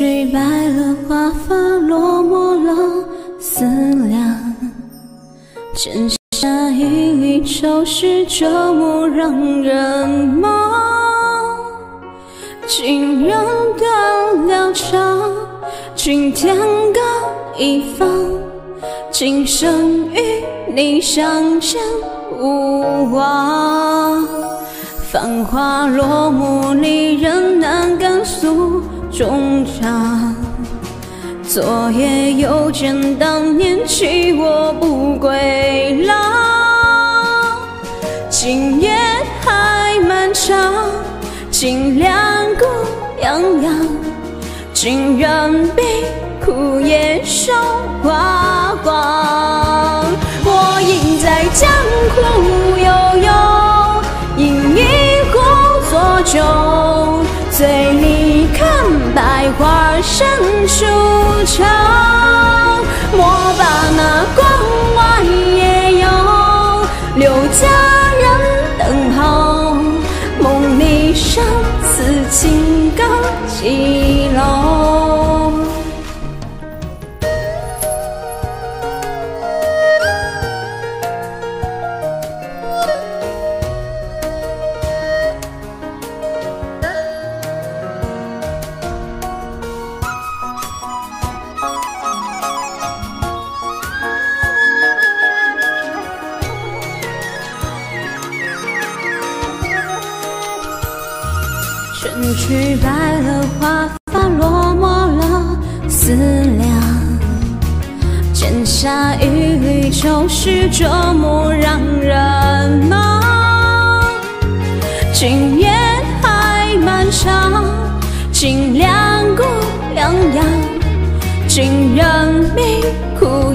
吹白了华发，落寞了思量，剪下一缕愁绪，这么让人梦。情人断了肠，情天各一方，今生与你相见无望。繁华落幕，离人难敢诉。衷肠。昨夜又见当年弃我不归郎，今夜还漫长，尽两孤洋洋，竟然比枯叶瘦花百花深处长。莫把那关外野游，留佳人等候。梦里生死情高春去白了花发，落寞了思量。剪下一缕愁绪，折磨让人忙。今夜还漫长，尽两孤洋洋，竟然比枯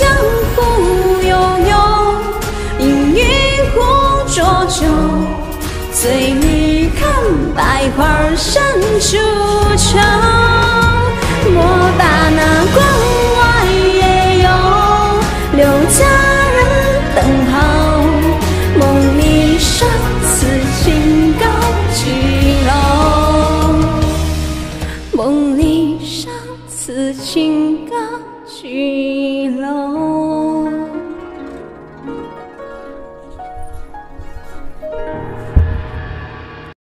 江湖悠悠，饮一壶浊酒，醉里看百花深处秋。莫把那关外野游，留佳人等候。梦里殇此情高几楼？梦里殇此情高？